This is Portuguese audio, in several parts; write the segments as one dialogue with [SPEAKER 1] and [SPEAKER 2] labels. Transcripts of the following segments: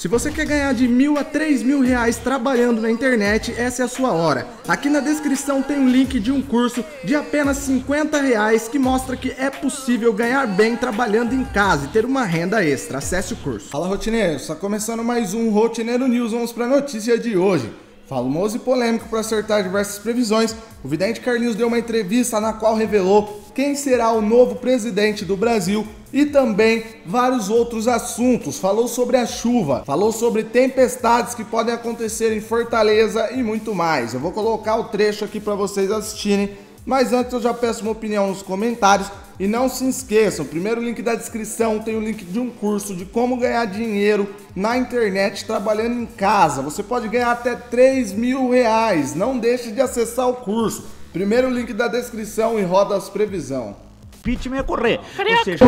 [SPEAKER 1] Se você quer ganhar de mil a três mil reais trabalhando na internet, essa é a sua hora. Aqui na descrição tem um link de um curso de apenas 50 reais que mostra que é possível ganhar bem trabalhando em casa e ter uma renda extra. Acesse o curso. Fala rotineiros, está começando mais um Rotineiro News. Vamos para a notícia de hoje. Famoso e polêmico para acertar diversas previsões, o vidente Carlinhos deu uma entrevista na qual revelou quem será o novo presidente do Brasil e também vários outros assuntos. Falou sobre a chuva, falou sobre tempestades que podem acontecer em Fortaleza e muito mais. Eu vou colocar o trecho aqui para vocês assistirem mas antes eu já peço uma opinião nos comentários e não se esqueçam, primeiro link da descrição tem o link de um curso de como ganhar dinheiro na internet trabalhando em casa. Você pode ganhar até 3 mil reais. Não deixe de acessar o curso. Primeiro link da descrição e roda as previsão.
[SPEAKER 2] Pitman ia correr.
[SPEAKER 3] Ou seja...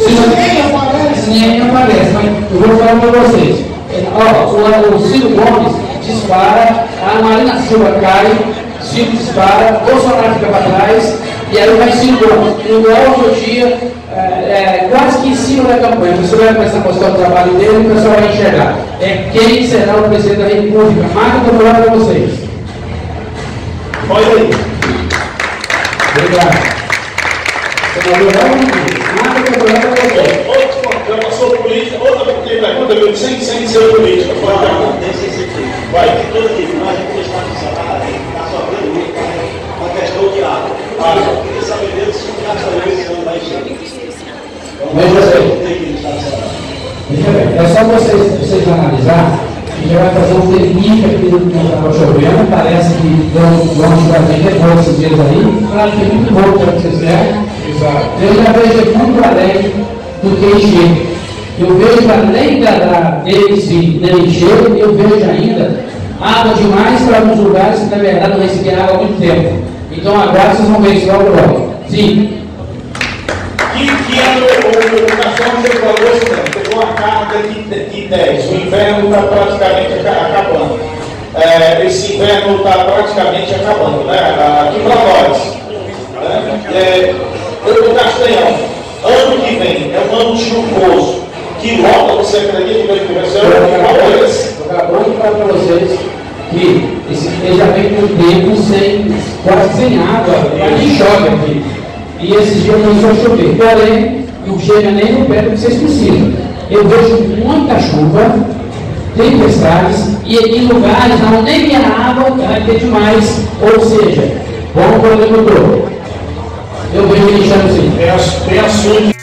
[SPEAKER 3] Nem aparece, nem aparece, mas eu vou falar para vocês. Ó, o, Ciro Gomes dispara, a Marina Silva cai, Ciro dispara, Bolsonaro fica para trás, e aí vai Ciro Gomes. No outro dia, é, é, quase que em cima da campanha, você vai começar a mostrar o trabalho dele e o pessoal vai enxergar. É quem será o presidente da República. Marca o trabalho para vocês.
[SPEAKER 4] Olha aí.
[SPEAKER 3] Obrigado. Senador, marca o trabalho para vocês.
[SPEAKER 4] Outro, já passou política, outra pergunta, meu, sem, sem ser política. Pode perguntar. Vai.
[SPEAKER 5] Todo dia, nós vamos estar no salário, está sofrendo muito a questão de água. Eu queria saber dele se o gasto esse ano vai.
[SPEAKER 3] Veja bem, é só vocês, vocês analisar que já vai fazer um limite aqui do que estava chovendo, parece que vamos fazer depois esses dias aí, claro que é muito bom para vocês querem.
[SPEAKER 4] Exato.
[SPEAKER 3] Eu já vejo muito além do que encher. Eu vejo além da, da deles de encher, eu vejo ainda água demais para alguns lugares que na verdade não recebiam água há muito tempo. Então agora vocês vão ver isso logo logo. Sim.
[SPEAKER 4] Que, que ano o, o a carga de, de 10, o inverno está praticamente aca- acabando. É, esse inverno está praticamente acabando, né? Aqui para nós. Né? É, o Castanhão, ano que vem é um ano chuvoso. Que logo você acredita que vai ser esse?
[SPEAKER 3] Eu acabou de falar para vocês que esse já vem com tempo sem, quase sem água, quase chove aqui. E esses dias começou a chover. Porém, não chega nem no pé do que vocês precisam eu vejo muita chuva, tempestades, e em lugares onde nem a água cai é demais, ou seja, bom o mudou. Eu vejo ele chama assim.
[SPEAKER 4] Tem assunto.